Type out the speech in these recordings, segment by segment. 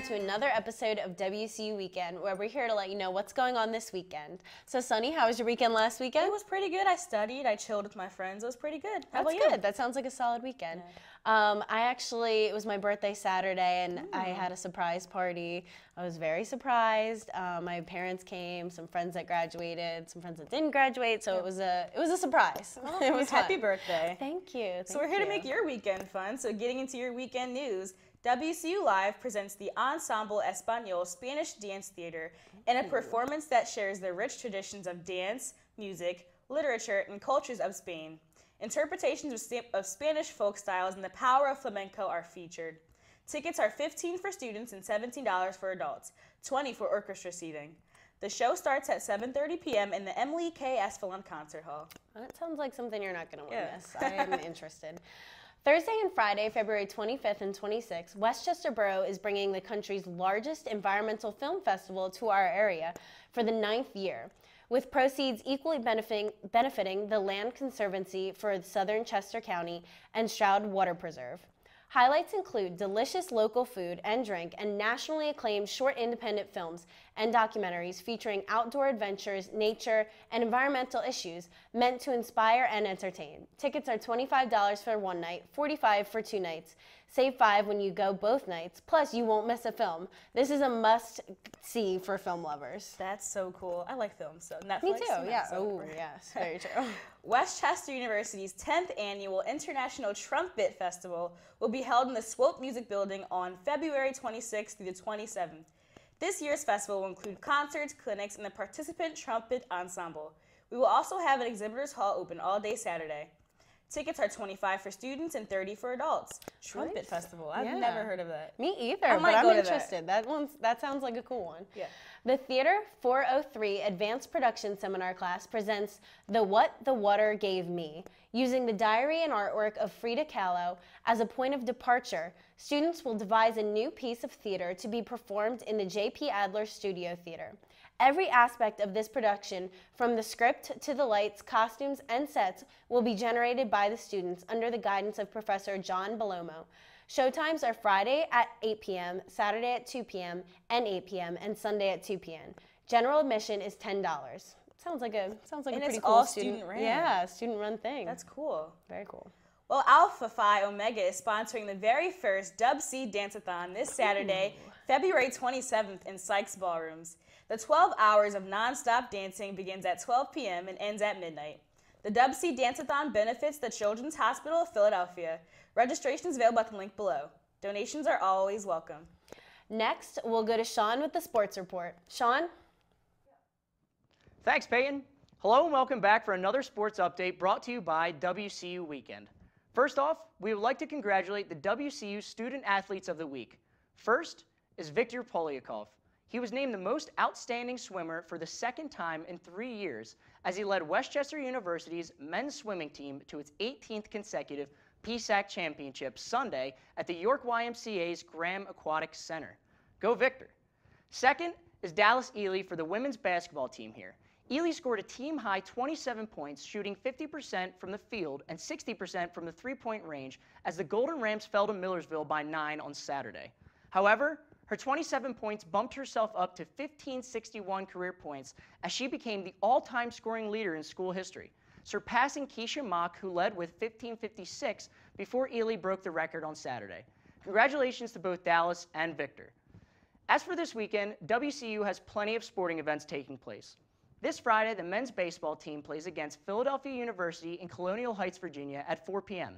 welcome to another episode of WCU Weekend, where we're here to let you know what's going on this weekend. So, Sunny, how was your weekend last weekend? It was pretty good. I studied, I chilled with my friends. It was pretty good. How That's you? good. That sounds like a solid weekend. Um, I actually, it was my birthday Saturday, and I had a surprise party. I was very surprised. Um, my parents came, some friends that graduated, some friends that didn't graduate. So it was a, it was a surprise. it was Happy fun. birthday. Thank you. So we're here to make your weekend fun. So getting into your weekend news, WCU Live presents the Ensemble Español Spanish Dance Theater in a performance that shares the rich traditions of dance, music, literature, and cultures of Spain. Interpretations of, Spanish folk styles and the power of flamenco are featured. Tickets are 15 for students and $17 for adults, 20 for orchestra seating. The show starts at 7:30 p.m. in the Emilie K. Asplundh Concert Hall. That sounds like something you're not going to want Yeah. to miss. I am interested. Thursday and Friday, February 25th and 26th, West Chester Borough is bringing the country's largest environmental film festival to our area for the ninth year, with proceeds equally benefiting, benefiting the Land Conservancy for Southern Chester County and Stroud Water Preserve. Highlights include delicious local food and drink and nationally acclaimed short independent films and documentaries featuring outdoor adventures, nature, and environmental issues meant to inspire and entertain. Tickets are $25 for one night, $45 for two nights. Save 5 when you go both nights, plus you won't miss a film. This is a must see for film lovers. That's so cool. I like films, so Netflix. Me too, yeah. Oh, yes, very true. West Chester University's 10th annual International Trumpet Festival will be held in the Swope Music Building on February 26th through the 27th. This year's festival will include concerts, clinics, and the participant trumpet ensemble. We will also have an exhibitors hall open all day Saturday. Tickets are 25 for students and 30 for adults. Trumpet Nice. Festival. I've Yeah. never heard of that. Me either, I but I'm to that. interested. That. one's that sounds like a cool one. Yeah. The Theater 403 Advanced Production Seminar class presents The What the Water Gave Me, using the diary and artwork of Frida Kahlo as a point of departure. Students will devise a new piece of theater to be performed in the J.P. Adler Studio Theater. Every aspect of this production, from the script to the lights, costumes, and sets, will be generated by the students under the guidance of Professor John Belomo. Showtimes are Friday at 8 p.m., Saturday at 2 p.m. and 8 p.m., and Sunday at 2 p.m. General admission is $10. Sounds like a sounds like And a pretty it's cool all student, student-ran. Yeah, student run thing. That's cool. very cool. Well, Alpha Phi Omega is sponsoring the very first Dub C Dance-a-thon this Saturday, February 27th in Sykes Ballrooms. The 12 hours of nonstop dancing begins at 12 p.m. and ends at midnight. The Dub C Dance-a-thon benefits the Children's Hospital of Philadelphia. Registration is available at the link below. Donations are always welcome. Next, we'll go to Sean with the sports report. Sean? Thanks, Peyton. Hello and welcome back for another sports update brought to you by WCU Weekend. First off, we would like to congratulate the WCU Student Athletes of the Week. First is Viktor Polyakov. He was named the most outstanding swimmer for the second time in three years as he led West Chester University's men's swimming team to its 18th consecutive PSAC championship Sunday at the York YMCA's Graham Aquatic Center. Go Victor! Second is Dallas Ely for the women's basketball team here. Ely scored a team high 27 points, shooting 50% from the field and 60% from the three point range as the Golden Rams fell to Millersville by 9 on Saturday. However, her 27 points bumped herself up to 1561 career points as she became the all time scoring leader in school history, surpassing Keisha Mock, who led with 1556 before Ely broke the record on Saturday. Congratulations to both Dallas and Victor. As for this weekend, WCU has plenty of sporting events taking place. This Friday, the men's baseball team plays against Philadelphia University in Colonial Heights, Virginia at 4 p.m.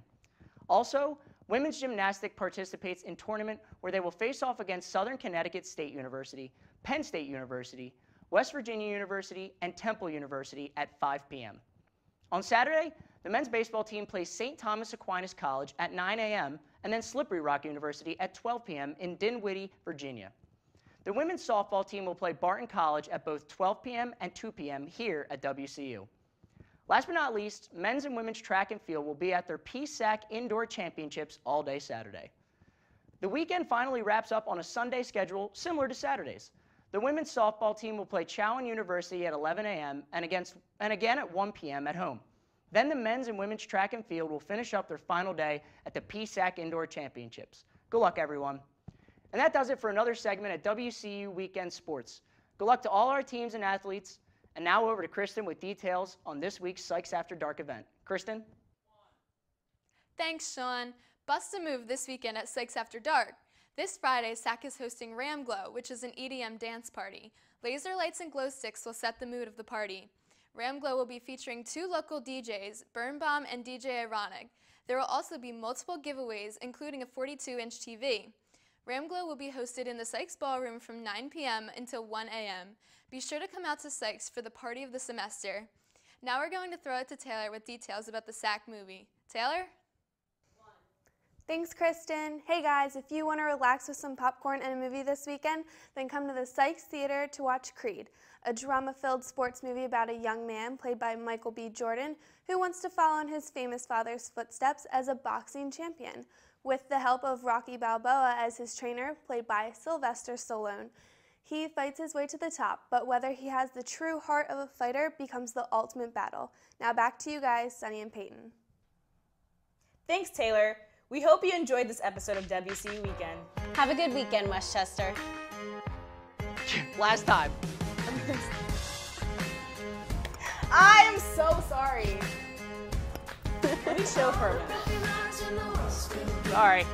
Also, women's gymnastic participates in tournament where they will face off against Southern Connecticut State University, Penn State University, West Virginia University, and Temple University at 5 p.m. On Saturday, the men's baseball team plays St. Thomas Aquinas College at 9 a.m. and then Slippery Rock University at 12 p.m. in Dinwiddie, Virginia. The women's softball team will play Barton College at both 12 p.m. and 2 p.m. here at WCU. Last but not least, men's and women's track and field will be at their PSAC Indoor Championships all day Saturday. The weekend finally wraps up on a Sunday schedule similar to Saturdays. The women's softball team will play Chowan University at 11 a.m. And, against, and again at 1 p.m. at home. Then the men's and women's track and field will finish up their final day at the PSAC Indoor Championships. Good luck, everyone. And that does it for another segment at WCU Weekend Sports. Good luck to all our teams and athletes. And now over to Kristen with details on this week's Sykes After Dark event. Kristen? Thanks, Sean. Bust a move this weekend at Sykes After Dark. This Friday, SAC is hosting Ram Glow, which is an EDM dance party. Laser lights and glow sticks will set the mood of the party. Ram Glow will be featuring two local DJs, Birnbaum and DJ Ironic. There will also be multiple giveaways, including a 42-inch TV. Ram Glow will be hosted in the Sykes Ballroom from 9 p.m. until 1 a.m. Be sure to come out to Sykes for the party of the semester. Now we're going to throw it to Taylor with details about the SAC movie. Taylor? Thanks, Kristen. Hey guys, if you want to relax with some popcorn and a movie this weekend, then come to the Sykes Theater to watch Creed, a drama filled sports movie about a young man played by Michael B. Jordan who wants to follow in his famous father's footsteps as a boxing champion. With the help of Rocky Balboa as his trainer, played by Sylvester Stallone, he fights his way to the top, but whether he has the true heart of a fighter becomes the ultimate battle. Now back to you guys, Sunny and Peyton. Thanks, Taylor. We hope you enjoyed this episode of WCU Weekend. Have a good weekend, West Chester. Last time. I am so sorry. Let me chill for a minute. Sorry.